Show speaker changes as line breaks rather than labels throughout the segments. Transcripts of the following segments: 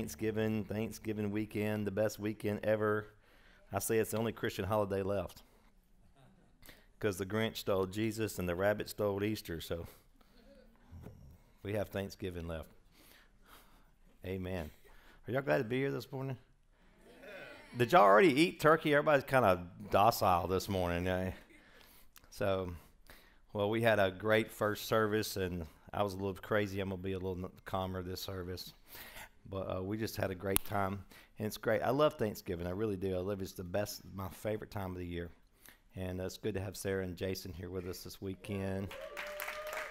Thanksgiving, Thanksgiving weekend, the best weekend ever. I say it's the only Christian holiday left because the Grinch stole Jesus and the rabbit stole Easter. So we have Thanksgiving left. Amen. Are y'all glad to be here this morning? Did y'all already eat turkey? Everybody's kind of docile this morning. Eh? So, well, we had a great first service, and I was a little crazy. I'm going to be a little calmer this service. But uh, we just had a great time, and it's great. I love Thanksgiving. I really do. I love it's the best, my favorite time of the year. And uh, it's good to have Sarah and Jason here with us this weekend.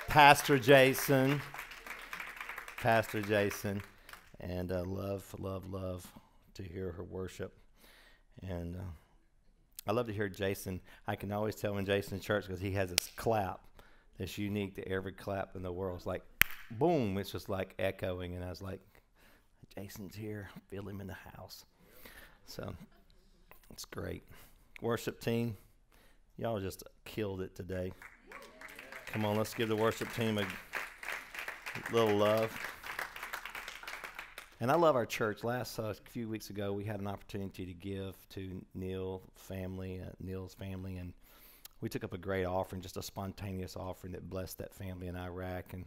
Pastor Jason. Pastor Jason. And uh, love, love, love to hear her worship. And uh, I love to hear Jason. I can always tell when Jason's church because he has this clap that's unique to every clap in the world. It's like, boom, it's just like echoing. And I was like, Jason's here. Feel him in the house. So it's great. Worship team, y'all just killed it today. Come on, let's give the worship team a little love. And I love our church. Last uh, few weeks ago, we had an opportunity to give to Neil family, uh, Neil's family, and we took up a great offering, just a spontaneous offering that blessed that family in Iraq. And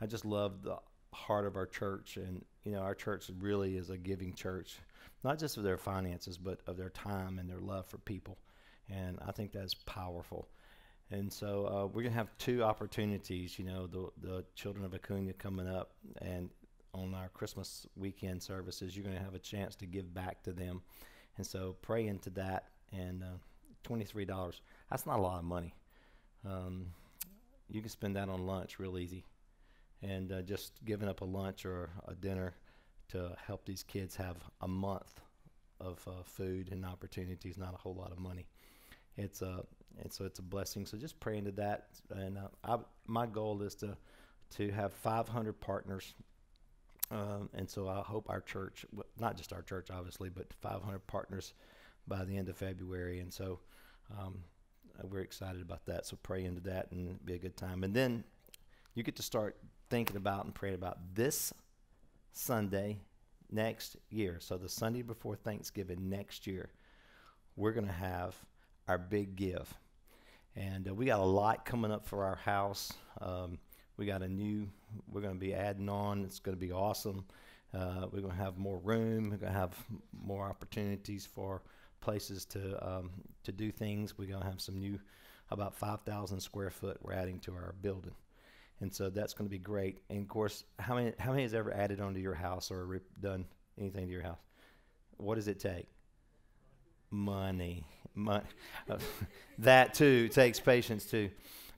I just love the heart of our church, and you know, our church really is a giving church, not just of their finances, but of their time and their love for people. And I think that's powerful. And so uh, we're gonna have two opportunities. You know, the the children of Acuna coming up, and on our Christmas weekend services, you're gonna have a chance to give back to them. And so pray into that. And uh, twenty three dollars. That's not a lot of money. Um, you can spend that on lunch real easy and uh, just giving up a lunch or a dinner to help these kids have a month of uh, food and opportunities not a whole lot of money. It's a uh, and so it's a blessing. So just pray into that. And uh, I, my goal is to to have 500 partners um, and so I hope our church not just our church obviously but 500 partners by the end of February. And so um, we're excited about that. So pray into that and be a good time. And then you get to start thinking about and praying about this Sunday next year. So the Sunday before Thanksgiving next year, we're going to have our big give. And uh, we got a lot coming up for our house. Um, we got a new, we're going to be adding on. It's going to be awesome. Uh, we're going to have more room. We're going to have more opportunities for places to um, to do things. We're going to have some new, about 5,000 square foot we're adding to our building and so that's going to be great. And of course, how many how many has ever added onto your house or re- done anything to your house? What does it take? Money, money. Uh, that too takes patience too.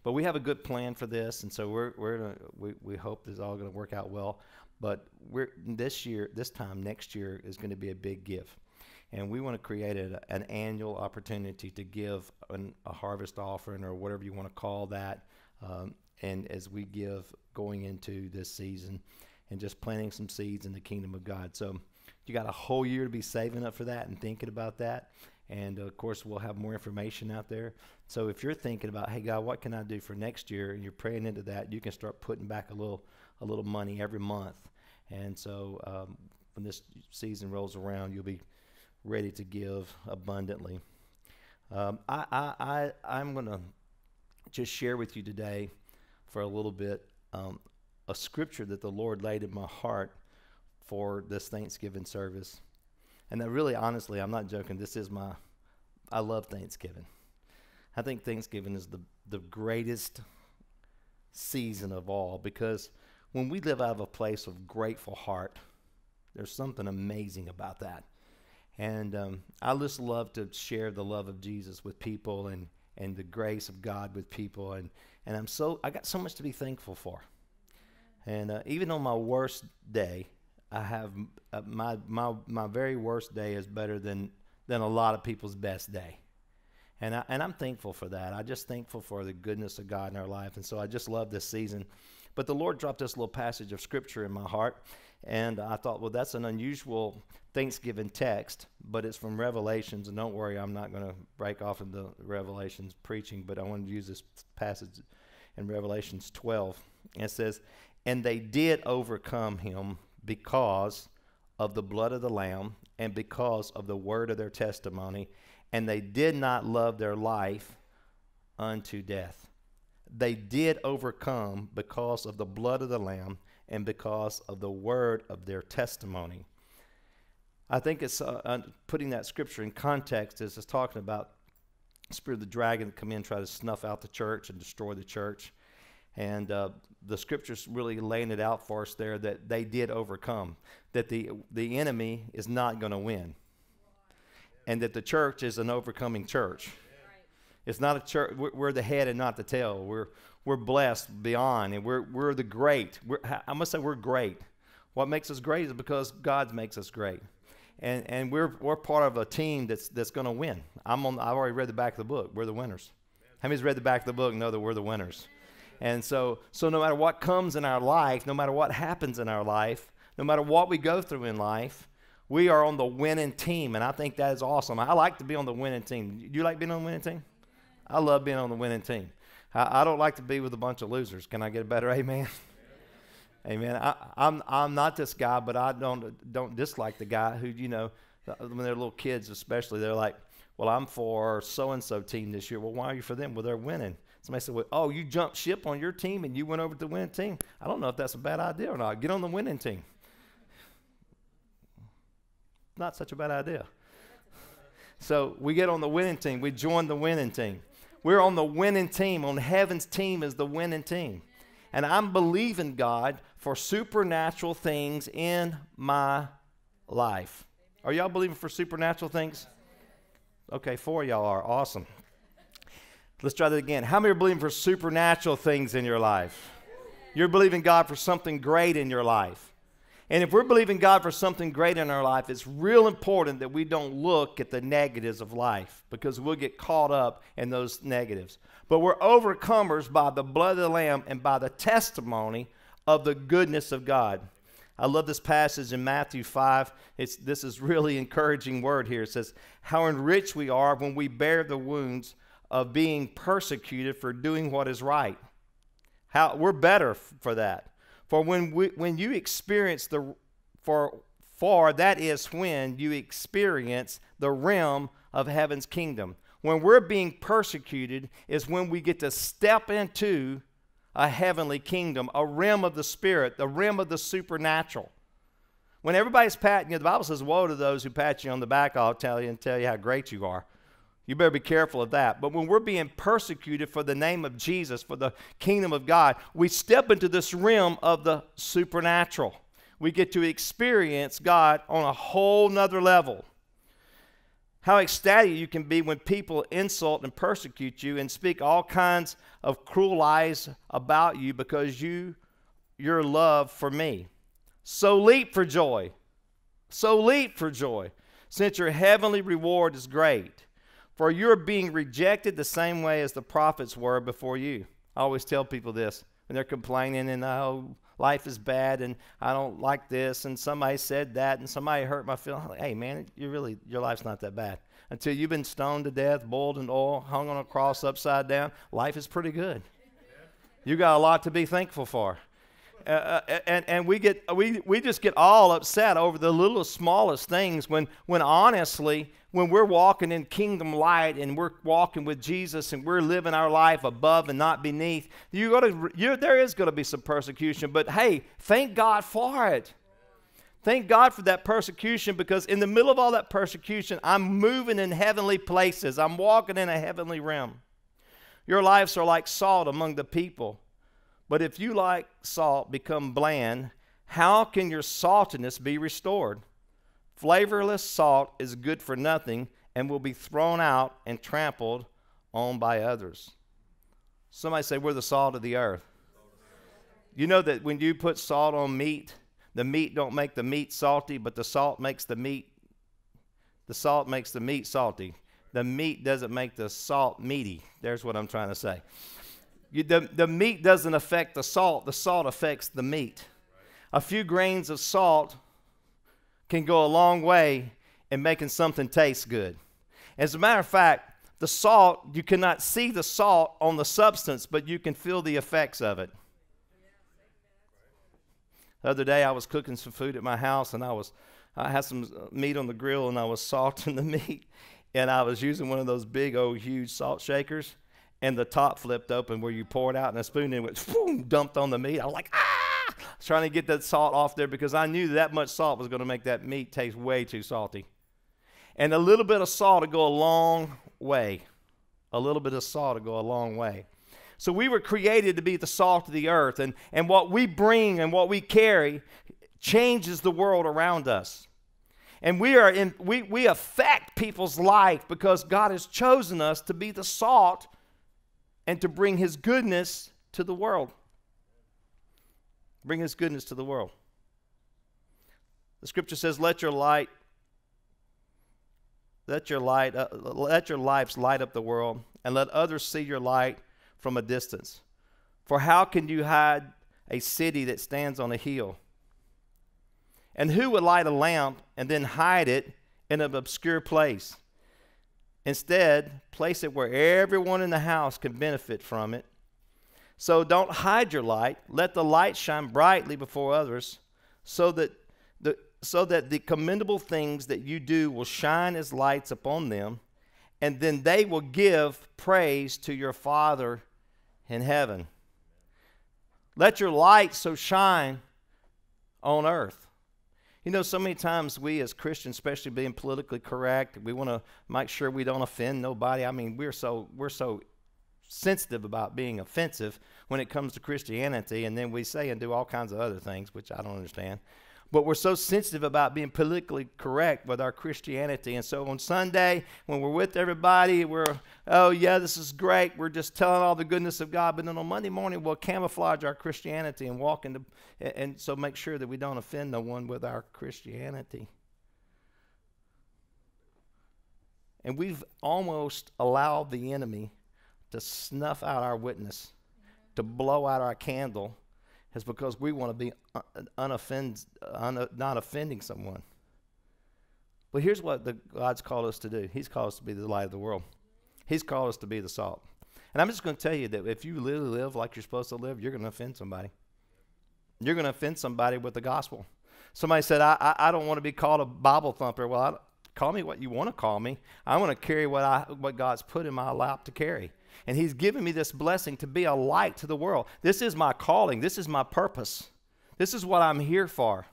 But we have a good plan for this, and so we're we're gonna, we we hope this is all going to work out well. But we're this year, this time next year is going to be a big gift, and we want to create a, an annual opportunity to give an, a harvest offering or whatever you want to call that. Um, and as we give going into this season and just planting some seeds in the kingdom of God. So you got a whole year to be saving up for that and thinking about that. And of course, we'll have more information out there. So if you're thinking about, hey God, what can I do for next year, and you're praying into that, you can start putting back a little, a little money every month. And so um, when this season rolls around, you'll be ready to give abundantly. Um, I, I, I, I'm going to just share with you today for a little bit um, a scripture that the Lord laid in my heart for this Thanksgiving service. And that really, honestly, I'm not joking. This is my, I love Thanksgiving. I think Thanksgiving is the, the greatest season of all because when we live out of a place of grateful heart, there's something amazing about that. And um, I just love to share the love of Jesus with people and, and the grace of God with people. And, and I'm so I got so much to be thankful for. And uh, even on my worst day, I have uh, my my my very worst day is better than than a lot of people's best day. And I, and I'm thankful for that. I'm just thankful for the goodness of God in our life. And so I just love this season. But the Lord dropped this little passage of scripture in my heart, and I thought, well, that's an unusual Thanksgiving text, but it's from Revelations. And don't worry, I'm not going to break off into Revelations preaching, but I want to use this passage in Revelations 12. And it says, And they did overcome him because of the blood of the Lamb and because of the word of their testimony, and they did not love their life unto death. They did overcome because of the blood of the Lamb and because of the word of their testimony. I think it's uh, uh, putting that scripture in context is it's talking about spirit of the dragon come in try to snuff out the church and destroy the church. And uh, the scriptures really laying it out for us there that they did overcome, that the, the enemy is not going to win, and that the church is an overcoming church. It's not a church, we're the head and not the tail. We're, we're blessed beyond, and we're, we're the great. We're, I must say, we're great. What makes us great is because God makes us great and and we're we're part of a team that's that's going to win. I'm on. I've already read the back of the book. We're the winners. How many's read the back of the book know that we're the winners? And so so no matter what comes in our life, no matter what happens in our life, no matter what we go through in life, we are on the winning team, and I think that is awesome. I like to be on the winning team. Do you like being on the winning team? I love being on the winning team. I, I don't like to be with a bunch of losers. Can I get a better amen? Amen. I, I'm I'm not this guy, but I don't don't dislike the guy who you know when they're little kids, especially they're like, well, I'm for so and so team this year. Well, why are you for them? Well, they're winning. Somebody said, well, oh, you jumped ship on your team and you went over to the winning team. I don't know if that's a bad idea or not. Get on the winning team. Not such a bad idea. So we get on the winning team. We join the winning team. We're on the winning team. On heaven's team is the winning team. And I'm believing God for supernatural things in my life. Are y'all believing for supernatural things? Okay, four y'all are. Awesome. Let's try that again. How many are believing for supernatural things in your life? You're believing God for something great in your life. And if we're believing God for something great in our life, it's real important that we don't look at the negatives of life because we'll get caught up in those negatives. But we're overcomers by the blood of the Lamb and by the testimony of the goodness of God. I love this passage in Matthew 5. It's, this is really encouraging word here. It says, How enriched we are when we bear the wounds of being persecuted for doing what is right. How, we're better for that. For when, we, when you experience the, for, for that is when you experience the realm of heaven's kingdom. When we're being persecuted is when we get to step into a heavenly kingdom, a realm of the spirit, the realm of the supernatural. When everybody's patting you, the Bible says, Woe to those who pat you on the back, I'll tell you and tell you how great you are. You better be careful of that. But when we're being persecuted for the name of Jesus, for the kingdom of God, we step into this realm of the supernatural. We get to experience God on a whole nother level. How ecstatic you can be when people insult and persecute you and speak all kinds of cruel lies about you because you your love for me. So leap for joy. So leap for joy, since your heavenly reward is great. For you're being rejected the same way as the prophets were before you. I always tell people this when they're complaining and oh life is bad and I don't like this and somebody said that and somebody hurt my feelings. Like, hey man, you really your life's not that bad. Until you've been stoned to death, boiled in oil, hung on a cross upside down, life is pretty good. You got a lot to be thankful for. Uh, uh, and, and we get we, we just get all upset over the littlest smallest things when when honestly when we're walking in kingdom light and we're walking with Jesus and we're living our life above and not beneath you got to you're, there is going to be some persecution but hey thank God for it. Thank God for that persecution because in the middle of all that persecution I'm moving in heavenly places. I'm walking in a heavenly realm. Your lives are like salt among the people but if you, like salt, become bland, how can your saltiness be restored? Flavorless salt is good for nothing and will be thrown out and trampled on by others. Somebody say, We're the salt of the earth. You know that when you put salt on meat, the meat don't make the meat salty, but the salt makes the meat the salt makes the meat salty. The meat doesn't make the salt meaty. There's what I'm trying to say. You, the, the meat doesn't affect the salt, the salt affects the meat. A few grains of salt can go a long way in making something taste good. As a matter of fact, the salt, you cannot see the salt on the substance, but you can feel the effects of it. The other day, I was cooking some food at my house, and I was, I had some meat on the grill and I was salting the meat, and I was using one of those big old huge salt shakers, and the top flipped open where you pour it out and a spoon and went boom, dumped on the meat. I was like, ah! I was trying to get that salt off there because I knew that much salt was going to make that meat taste way too salty. And a little bit of salt to go a long way. A little bit of salt to go a long way. So we were created to be the salt of the earth, and, and what we bring and what we carry changes the world around us. And we are in we, we affect people's life because God has chosen us to be the salt and to bring his goodness to the world. Bring his goodness to the world. The scripture says, Let your light let your light, uh, let your lights light up the world, and let others see your light from a distance. For how can you hide a city that stands on a hill? And who would light a lamp and then hide it in an obscure place? Instead, place it where everyone in the house can benefit from it. So don't hide your light. Let the light shine brightly before others, so that the, so that the commendable things that you do will shine as lights upon them, and then they will give praise to your Father in heaven. Let your light so shine on earth. You know, so many times we as Christians, especially being politically correct, we want to make sure we don't offend nobody. I mean, we're so we're so sensitive about being offensive when it comes to Christianity, and then we say and do all kinds of other things, which I don't understand. But we're so sensitive about being politically correct with our Christianity. And so on Sunday, when we're with everybody, we're, oh, yeah, this is great. We're just telling all the goodness of God. But then on Monday morning, we'll camouflage our Christianity and walk into, and so make sure that we don't offend no one with our Christianity. And we've almost allowed the enemy to snuff out our witness, to blow out our candle is because we want to be uh, unoffend, un, not offending someone. But here's what the, God's called us to do He's called us to be the light of the world, He's called us to be the salt. And I'm just going to tell you that if you really live like you're supposed to live, you're going to offend somebody. You're going to offend somebody with the gospel. Somebody said, I, I, I don't want to be called a Bible thumper. Well, I, call me what you want to call me. I want to carry what, I, what God's put in my lap to carry. And He's given me this blessing to be a light to the world. This is my calling. This is my purpose. This is what I'm here for.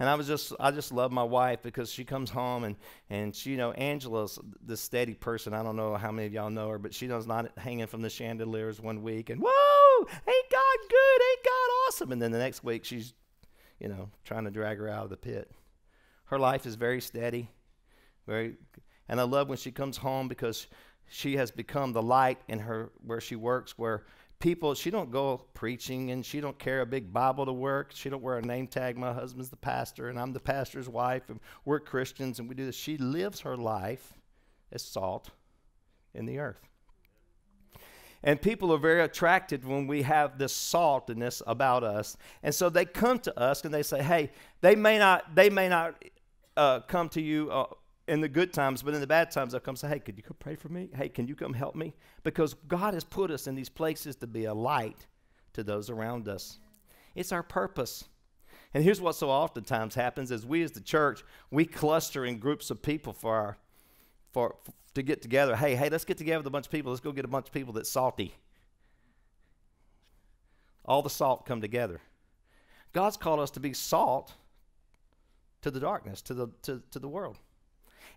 And I was just, I just love my wife because she comes home and, and she, you know, Angela's the steady person. I don't know how many of y'all know her, but she does not hanging from the chandeliers one week and, whoa, ain't God good? Ain't God awesome? And then the next week she's, you know, trying to drag her out of the pit. Her life is very steady, very, and I love when she comes home because she has become the light in her where she works where people she don't go preaching and she don't carry a big bible to work. She don't wear a name tag my husband's the pastor and i'm the pastor's wife and we're christians and we do this. She lives her life as salt in the earth. And people are very attracted when we have this saltiness about us. And so they come to us and they say hey they may not they may not uh, come to you uh, in the good times, but in the bad times, I'll come say, Hey, could you come pray for me? Hey, can you come help me? Because God has put us in these places to be a light to those around us. It's our purpose. And here's what so oftentimes happens is we as the church, we cluster in groups of people for our for, for to get together. Hey, hey, let's get together with a bunch of people. Let's go get a bunch of people that's salty. All the salt come together. God's called us to be salt to the darkness, to the to, to the world.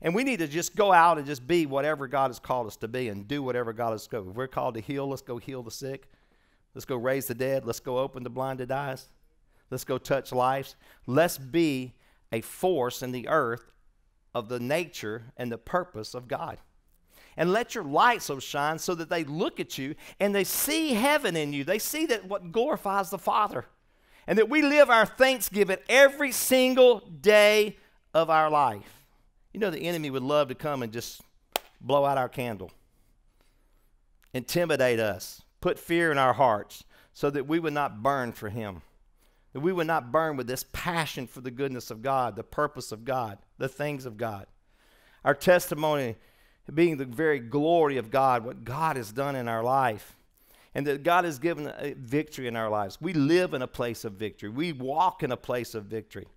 And we need to just go out and just be whatever God has called us to be and do whatever God has called. If we're called to heal, let's go heal the sick. Let's go raise the dead. Let's go open the blinded eyes. Let's go touch lives. Let's be a force in the earth of the nature and the purpose of God. And let your light so shine so that they look at you and they see heaven in you. They see that what glorifies the Father. And that we live our thanksgiving every single day of our life. You know, the enemy would love to come and just blow out our candle, intimidate us, put fear in our hearts so that we would not burn for him. That we would not burn with this passion for the goodness of God, the purpose of God, the things of God. Our testimony being the very glory of God, what God has done in our life, and that God has given a victory in our lives. We live in a place of victory, we walk in a place of victory.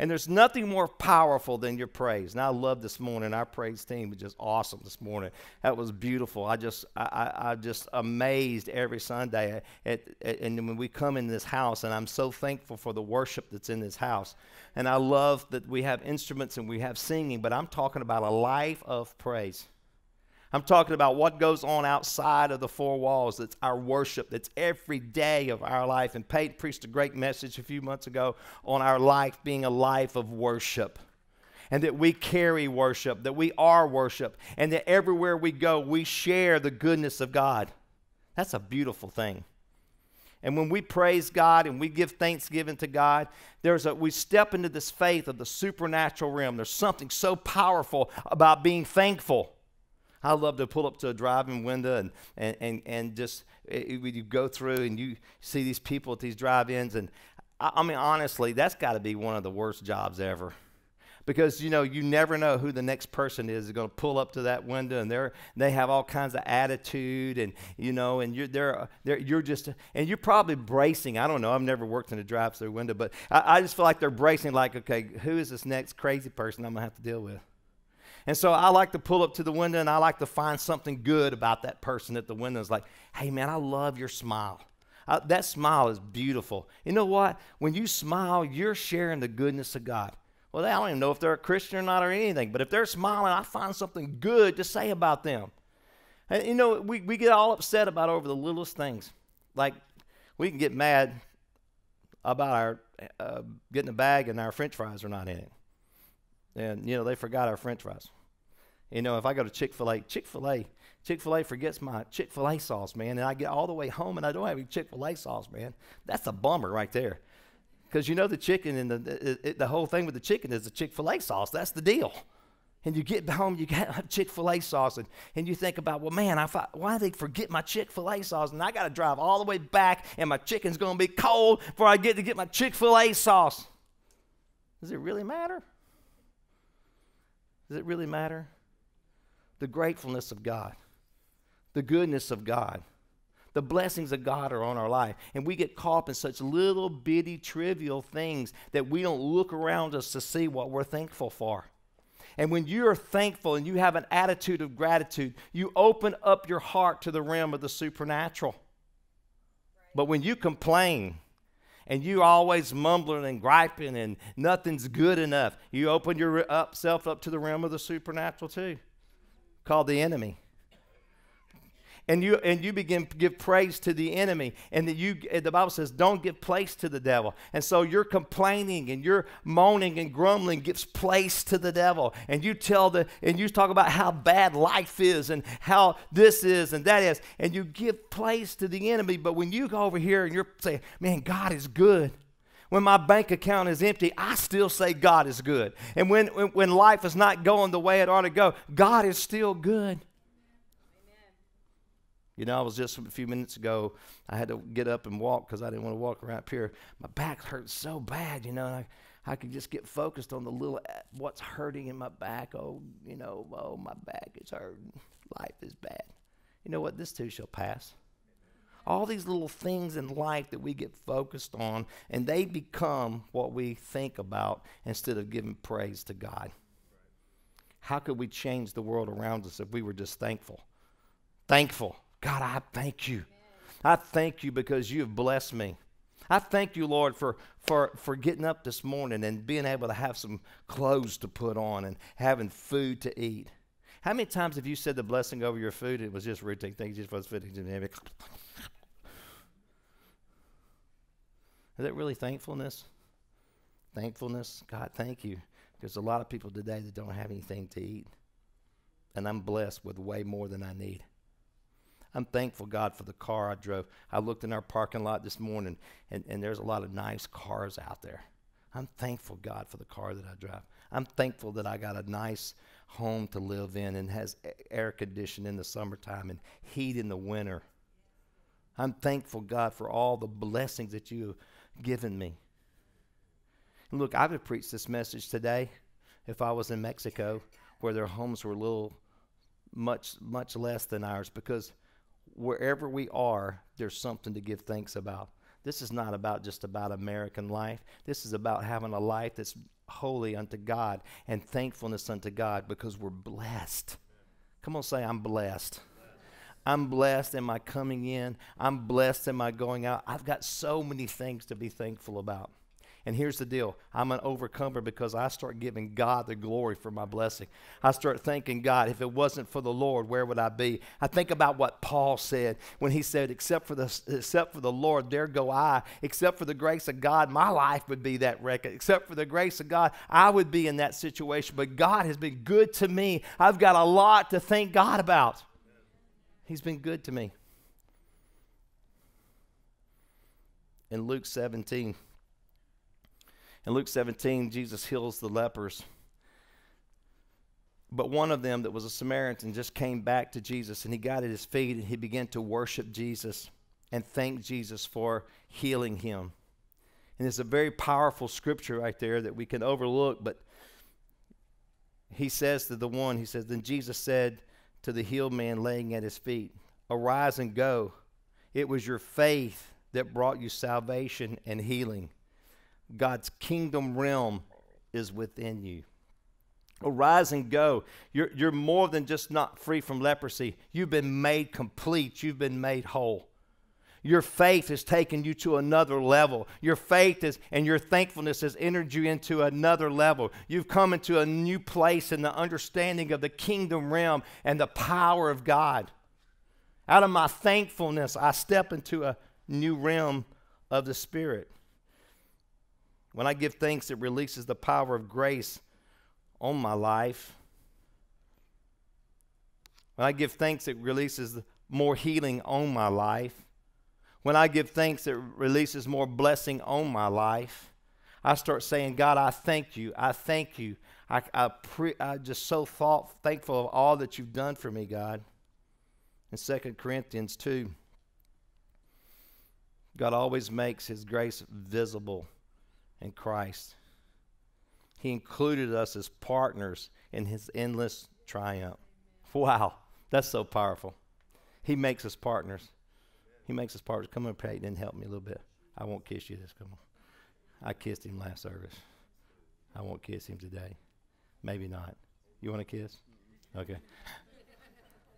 And there's nothing more powerful than your praise. And I love this morning. Our praise team was just awesome this morning. That was beautiful. I just, I, I, just amazed every Sunday. At, at, and when we come in this house, and I'm so thankful for the worship that's in this house. And I love that we have instruments and we have singing, but I'm talking about a life of praise. I'm talking about what goes on outside of the four walls. That's our worship. That's every day of our life. And Pate preached a great message a few months ago on our life being a life of worship. And that we carry worship, that we are worship, and that everywhere we go, we share the goodness of God. That's a beautiful thing. And when we praise God and we give thanksgiving to God, there's a, we step into this faith of the supernatural realm. There's something so powerful about being thankful. I love to pull up to a driving window and, and, and, and just it, eh, you go through and you see these people at these drive-ins and I, I mean honestly that's got to be one of the worst jobs ever. Because you know you never know who the next person is is going to pull up to that window and they're they have all kinds of attitude and you know and you're they're, they're you're just and you're probably bracing. I don't know. I've never worked in a drive-through window but I, I just feel like they're bracing like okay who is this next crazy person i'm going to have to deal with and so I like to pull up to the window and I like to find something good about that person at the window. It's like, hey, man, I love your smile. Uh, that smile is beautiful. You know what? When you smile, you're sharing the goodness of God. Well, I don't even know if they're a Christian or not or anything, but if they're smiling, I find something good to say about them. And you know, we, we get all upset about over the littlest things. Like, we can get mad about our uh, getting a bag and our french fries are not in it and you know they forgot our french fries you know if i go to chick-fil-a chick-fil-a chick-fil-a forgets my chick-fil-a sauce man and i get all the way home and i don't have any chick-fil-a sauce man that's a bummer right there because you know the chicken and the, the, whole thing with the chicken is the chick-fil-a sauce that's the deal and you get home, you got Chick fil A sauce, and, and you think about, well, man, I thought, why did they forget my Chick fil A sauce? And I got to drive all the way back, and my chicken's going to be cold before I get to get my Chick fil A sauce. Does it really matter? Does it really matter? The gratefulness of God, the goodness of God, the blessings of God are on our life. And we get caught up in such little bitty trivial things that we don't look around us to see what we're thankful for. And when you are thankful and you have an attitude of gratitude, you open up your heart to the realm of the supernatural. But when you complain, and you always mumbling and griping and nothing's good enough, you open yourself up to the realm of the supernatural too, called the enemy and you and you begin to give praise to the enemy and that you the bible says don't give place to the devil. And so you're complaining and you're moaning and grumbling gives place to the devil. And you tell the and you talk about how bad life is and how this is and that is. And you give place to the enemy. But when you go over here and you're saying man god is good. When my bank account is empty, I still say God is good. And when, when, when life is not going the way it ought to go, God is still good. You know, I was just a few minutes ago, I had to get up and walk because I didn't want to walk around up here. My back hurt so bad, you know, I, I could just get focused on the little, uh, what's hurting in my back. Oh, you know, oh, my back is hurting. Life is bad. You know what? This too shall pass. All these little things in life that we get focused on, and they become what we think about instead of giving praise to God. How could we change the world around us if we were just thankful? Thankful. God, I thank you. I thank you because you have blessed me. I thank you, Lord, for, for, for getting up this morning and being able to have some clothes to put on and having food to eat. How many times have you said the blessing over your food? It was just routine things, just was food. Is that really thankfulness? Thankfulness? God, thank you. There's a lot of people today that don't have anything to eat. And I'm blessed with way more than I need. I'm thankful, God, for the car I drove. I looked in our parking lot this morning, and, and there's a lot of nice cars out there. I'm thankful, God, for the car that I drive. I'm thankful that I got a nice home to live in and has air conditioning in the summertime and heat in the winter. I'm thankful, God, for all the blessings that you have given me. And look, I would preach this message today if I was in Mexico where their homes were a little much much less than ours because wherever we are, there's something to give thanks about. This is not about just about American life. This is about having a life that's holy unto God and thankfulness unto God because we're blessed. Come on, say, I'm blessed. I'm blessed in my coming in. I'm blessed in my going out. I've got so many things to be thankful about. And here's the deal I'm an overcomer because I start giving God the glory for my blessing. I start thanking God, if it wasn't for the Lord, where would I be? I think about what Paul said when he said, Except for the, except for the Lord, there go I. Except for the grace of God, my life would be that record. Except for the grace of God, I would be in that situation. But God has been good to me. I've got a lot to thank God about. He's been good to me. In Luke 17, in Luke 17, Jesus heals the lepers. But one of them that was a Samaritan just came back to Jesus and he got at his feet and he began to worship Jesus and thank Jesus for healing him. And it's a very powerful scripture right there that we can overlook, but he says to the one, he says, Then Jesus said to the healed man laying at his feet, Arise and go. It was your faith that brought you salvation and healing. God's kingdom realm is within you. Arise and go. You're, you're more than just not free from leprosy. You've been made complete. You've been made whole. Your faith has taken you to another level. Your faith is, and your thankfulness has entered you into another level. You've come into a new place in the understanding of the kingdom realm and the power of God. Out of my thankfulness, I step into a new realm of the Spirit. When I give thanks, it releases the power of grace on my life. When I give thanks, it releases more healing on my life. When I give thanks, it releases more blessing on my life. I start saying, God, I thank you. I thank you. I, I, pre, I just so thought, thankful of all that you've done for me, God. In 2 Corinthians 2, God always makes his grace visible in Christ. He included us as partners in his endless triumph. Wow, that's so powerful. He makes us partners. He makes us partners. Come on, Peyton, and help me a little bit. I won't kiss you this. Come on. I kissed him last service. I won't kiss him today. Maybe not. You want to kiss? Okay.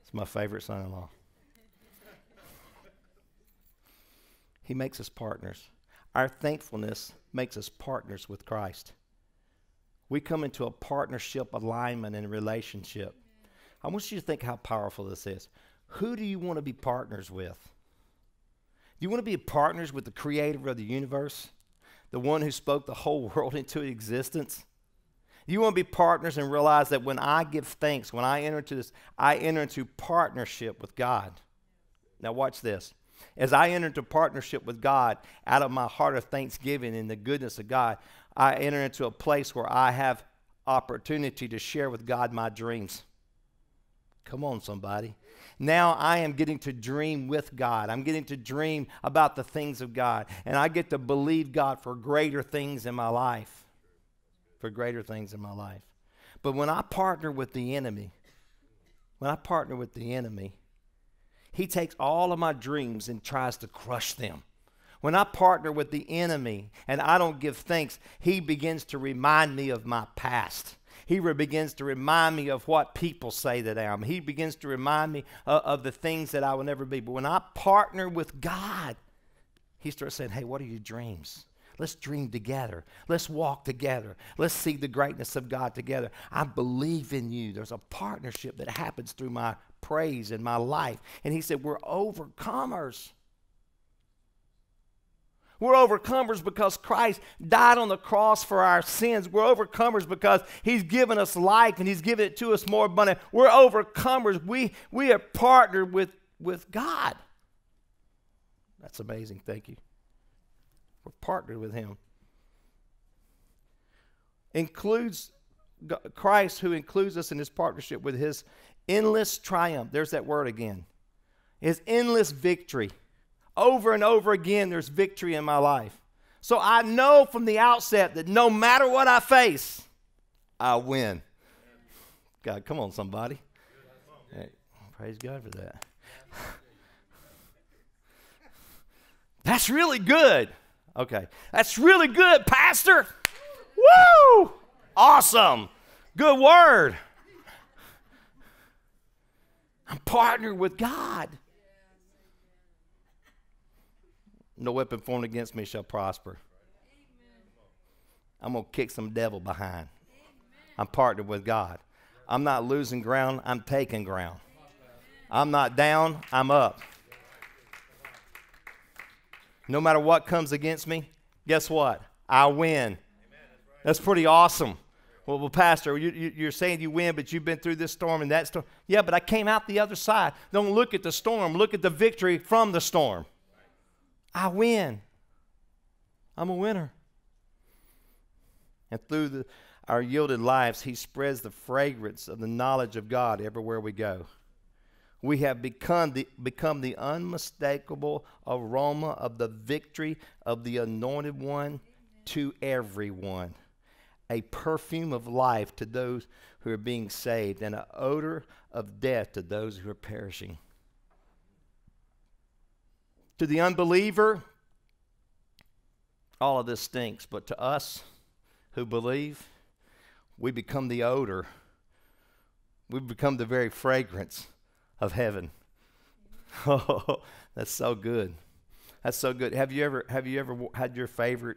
It's my favorite son in law. He makes us partners. Our thankfulness makes us partners with Christ. We come into a partnership alignment and relationship. I want you to think how powerful this is. Who do you want to be partners with? Do you want to be partners with the creator of the universe? The one who spoke the whole world into existence? You want to be partners and realize that when I give thanks, when I enter into this, I enter into partnership with God. Now, watch this. As I enter into partnership with God out of my heart of thanksgiving and the goodness of God, I enter into a place where I have opportunity to share with God my dreams. Come on, somebody. Now I am getting to dream with God. I'm getting to dream about the things of God. And I get to believe God for greater things in my life. For greater things in my life. But when I partner with the enemy, when I partner with the enemy, he takes all of my dreams and tries to crush them. When I partner with the enemy and I don't give thanks, he begins to remind me of my past. He begins to remind me of what people say that I am. He begins to remind me uh, of the things that I will never be. But when I partner with God, he starts saying, Hey, what are your dreams? Let's dream together. Let's walk together. Let's see the greatness of God together. I believe in you. There's a partnership that happens through my praise in my life. And he said, We're overcomers. We're overcomers because Christ died on the cross for our sins. We're overcomers because He's given us life and He's given it to us more abundant. We're overcomers. We, we are partnered with, with God. That's amazing. Thank you. We're partnered with Him. Includes Christ, who includes us in His partnership with His endless triumph. There's that word again. His endless victory. Over and over again, there's victory in my life. So I know from the outset that no matter what I face, I win. God, come on, somebody. Hey, praise God for that. That's really good. Okay. That's really good, Pastor. Woo! Awesome. Good word. I'm partnered with God. No weapon formed against me shall prosper. I'm going to kick some devil behind. I'm partnered with God. I'm not losing ground, I'm taking ground. I'm not down, I'm up. No matter what comes against me, guess what? I win. That's pretty awesome. Well, well Pastor, you, are saying you win, but you've been through this storm and that storm. Yeah, but I came out the other side. Don't look at the storm, look at the victory from the storm. I win. I'm a winner. And through the, our yielded lives, He spreads the fragrance of the knowledge of God everywhere we go. We have become the, become the unmistakable aroma of the victory of the anointed one to everyone a perfume of life to those who are being saved, and an odor of death to those who are perishing. To the unbeliever, all of this stinks, but to us who believe, we become the odor. We become the very fragrance of heaven. Oh, that's so good. That's so good. Have you ever have you ever had your favorite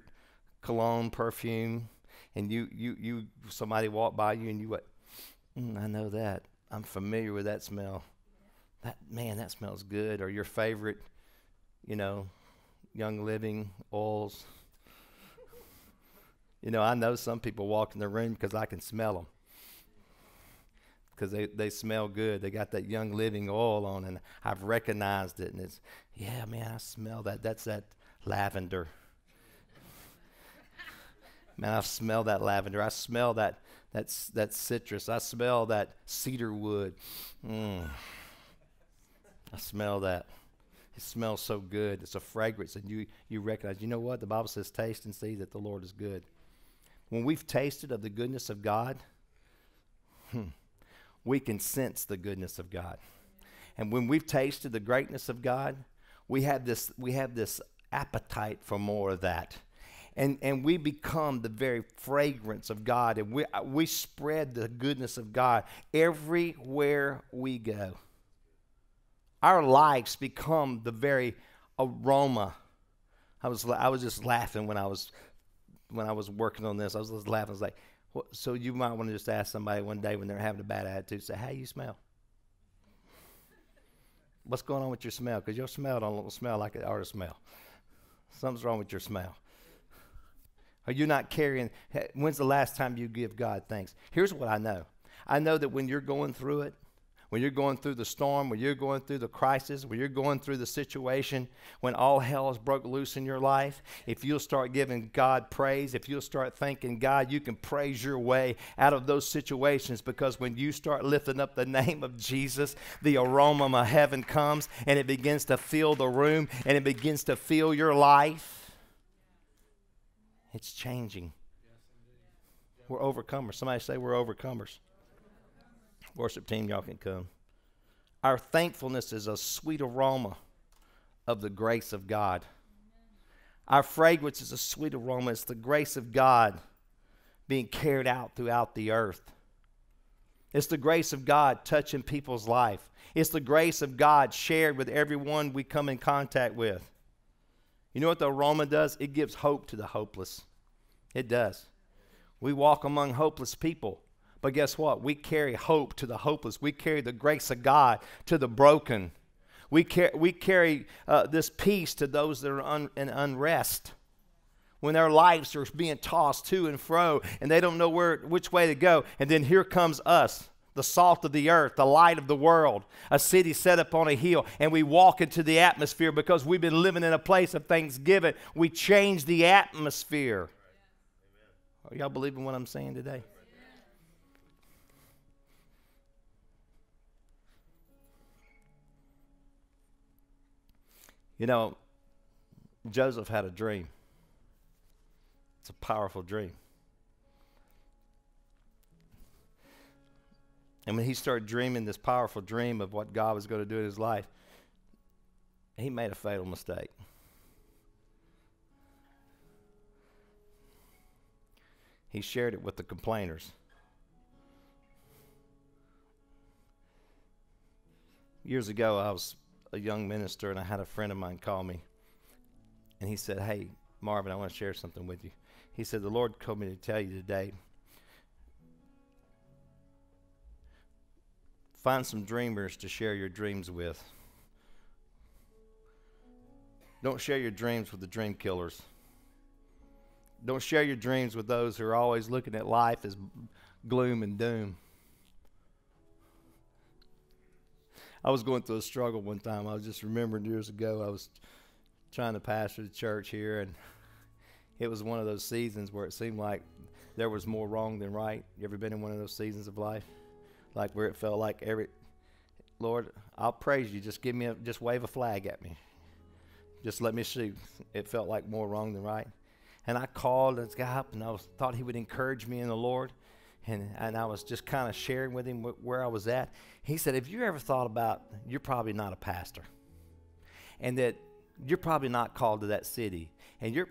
cologne perfume and you you you somebody walked by you and you went, mm, I know that. I'm familiar with that smell. That man, that smells good. Or your favorite, you know, Young Living oils. You know, I know some people walk in the room because I can smell them. Because they, they smell good. They got that Young Living oil on, and I've recognized it. And it's, yeah, man, I smell that. That's that lavender. Man, I smell that lavender. I smell that that that citrus. I smell that cedar wood. Mm. I smell that. It smells so good. It's a fragrance, and you you recognize. You know what? The Bible says, "Taste and see that the Lord is good." When we've tasted of the goodness of God, hmm, we can sense the goodness of God. And when we've tasted the greatness of God, we have this we have this appetite for more of that and, and we become the very fragrance of God, and we, uh, we spread the goodness of God everywhere we go. Our lives become the very aroma. I was, I was just laughing when I was, when I was working on this. I was just laughing. I was like, so you might want to just ask somebody one day when they're having a bad attitude, say, how you smell? What's going on with your smell? Because your smell don't smell like it ought to smell. Something's wrong with your smell. Are you not carrying? When's the last time you give God thanks? Here's what I know I know that when you're going through it, when you're going through the storm, when you're going through the crisis, when you're going through the situation, when all hell is broke loose in your life, if you'll start giving God praise, if you'll start thanking God, you can praise your way out of those situations because when you start lifting up the name of Jesus, the aroma of heaven comes and it begins to fill the room and it begins to fill your life. It's changing. We're overcomers. Somebody say we're overcomers. Worship team, y'all can come. Our thankfulness is a sweet aroma of the grace of God. Our fragrance is a sweet aroma. It's the grace of God being carried out throughout the earth. It's the grace of God touching people's life. It's the grace of God shared with everyone we come in contact with. You know what the aroma does? It gives hope to the hopeless. It does. We walk among hopeless people. But guess what? We carry hope to the hopeless. We carry the grace of God to the broken. We, car- we carry uh, this peace to those that are un- in unrest. When their lives are being tossed to and fro and they don't know where, which way to go. And then here comes us the salt of the earth, the light of the world, a city set up on a hill, and we walk into the atmosphere because we've been living in a place of thanksgiving. We change the atmosphere. Are y'all believing what I'm saying today? You know, Joseph had a dream. It's a powerful dream. And when he started dreaming this powerful dream of what God was going to do in his life, he made a fatal mistake. He shared it with the complainers. Years ago, I was a young minister and I had a friend of mine call me. And he said, Hey, Marvin, I want to share something with you. He said, The Lord told me to tell you today find some dreamers to share your dreams with. Don't share your dreams with the dream killers. Don't share your dreams with those who are always looking at life as gloom and doom. I was going through a struggle one time. I was just remembering years ago, I was trying to pastor the church here, and it was one of those seasons where it seemed like there was more wrong than right. You ever been in one of those seasons of life? Like where it felt like every, Lord, I'll praise you. Just give me a, just wave a flag at me. Just let me shoot. It felt like more wrong than right. And I called this guy up and I was, thought he would encourage me in the Lord. And, and I was just kind of sharing with him wh- where I was at. He said, Have you ever thought about you're probably not a pastor? And that you're probably not called to that city. And you're,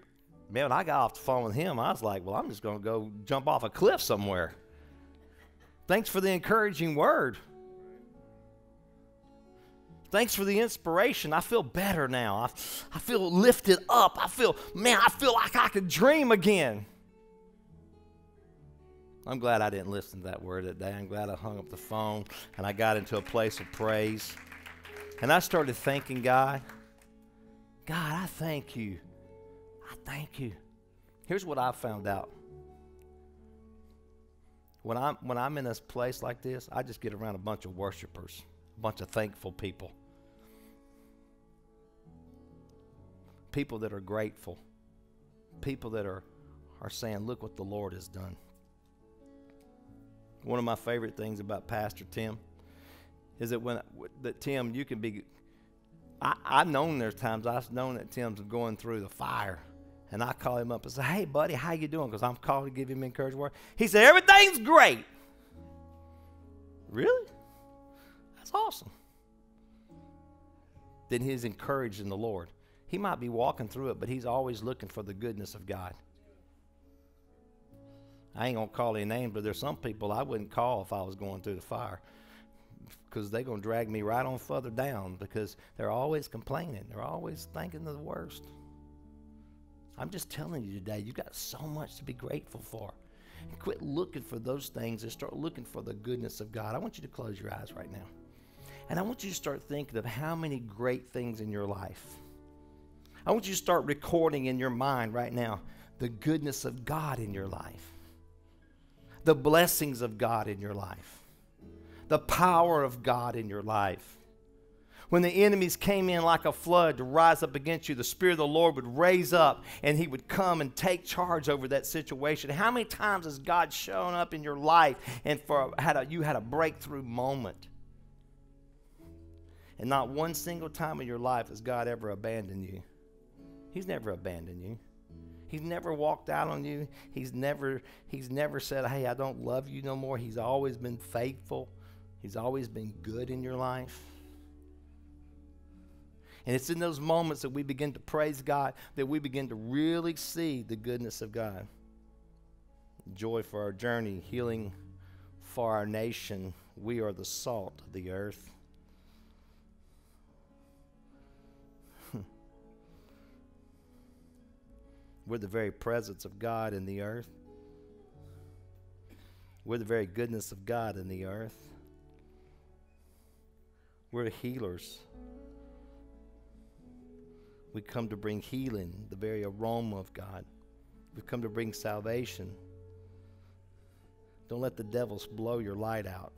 man, when I got off the phone with him, I was like, Well, I'm just going to go jump off a cliff somewhere. Thanks for the encouraging word. Thanks for the inspiration. I feel better now. I, I feel lifted up. I feel, man, I feel like I could dream again. I'm glad I didn't listen to that word that day. I'm glad I hung up the phone and I got into a place of praise. And I started thanking God. God, I thank you. I thank you. Here's what I found out. When I'm when I'm in a place like this, I just get around a bunch of worshipers, a bunch of thankful people. people that are grateful, people that are, are saying, Look what the Lord has done. One of my favorite things about Pastor Tim is that when that Tim, you can be. I, I've known there's times I've known that Tim's going through the fire, and I call him up and say, "Hey, buddy, how you doing?" Because I'm called to give him encouragement word. He said, "Everything's great." Really? That's awesome. Then he's encouraged in the Lord. He might be walking through it, but he's always looking for the goodness of God. I ain't going to call any names, but there's some people I wouldn't call if I was going through the fire because they're going to drag me right on further down because they're always complaining. They're always thinking of the worst. I'm just telling you today, you've got so much to be grateful for. And quit looking for those things and start looking for the goodness of God. I want you to close your eyes right now. And I want you to start thinking of how many great things in your life I want you to start recording in your mind right now the goodness of God in your life, the blessings of God in your life, the power of God in your life. When the enemies came in like a flood to rise up against you, the Spirit of the Lord would raise up and He would come and take charge over that situation. How many times has God shown up in your life and for had a, you had a breakthrough moment? And not one single time in your life has God ever abandoned you. He's never abandoned you. He's never walked out on you. He's never he's never said, "Hey, I don't love you no more." He's always been faithful. He's always been good in your life. And it's in those moments that we begin to praise God that we begin to really see the goodness of God. Joy for our journey, healing for our nation. We are the salt of the earth. We're the very presence of God in the earth. We're the very goodness of God in the earth. We're healers. We come to bring healing, the very aroma of God. We've come to bring salvation. Don't let the devils blow your light out.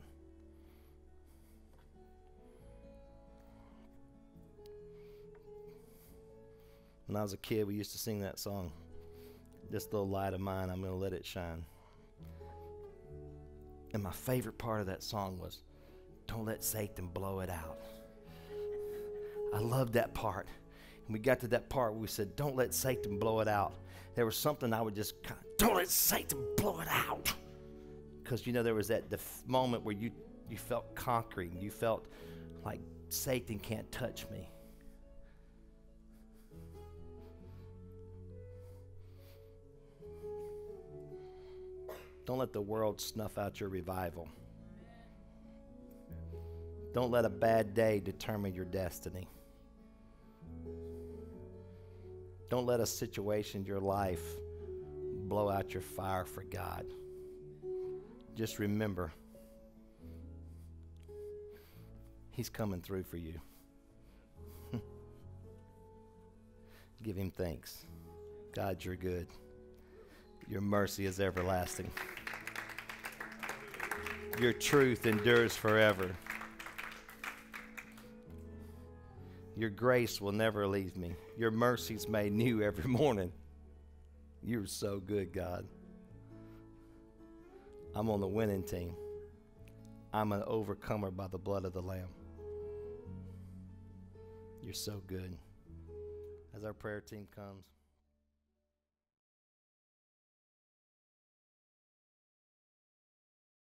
When I was a kid, we used to sing that song. This little light of mine, I'm going to let it shine. And my favorite part of that song was, Don't let Satan blow it out. I loved that part. We got to that part where we said, Don't let Satan blow it out. There was something I would just, kind. Don't let Satan blow it out. Because, you know, there was that def- moment where you, you felt conquering. You felt like Satan can't touch me. Don't let the world snuff out your revival. Don't let a bad day determine your destiny. Don't let a situation in your life blow out your fire for God. Just remember, He's coming through for you. Give Him thanks. God, you're good. Your mercy is everlasting. Your truth endures forever. Your grace will never leave me. Your mercies made new every morning. You're so good, God. I'm on the winning team. I'm an overcomer by the blood of the Lamb. You're so good. As our prayer team comes.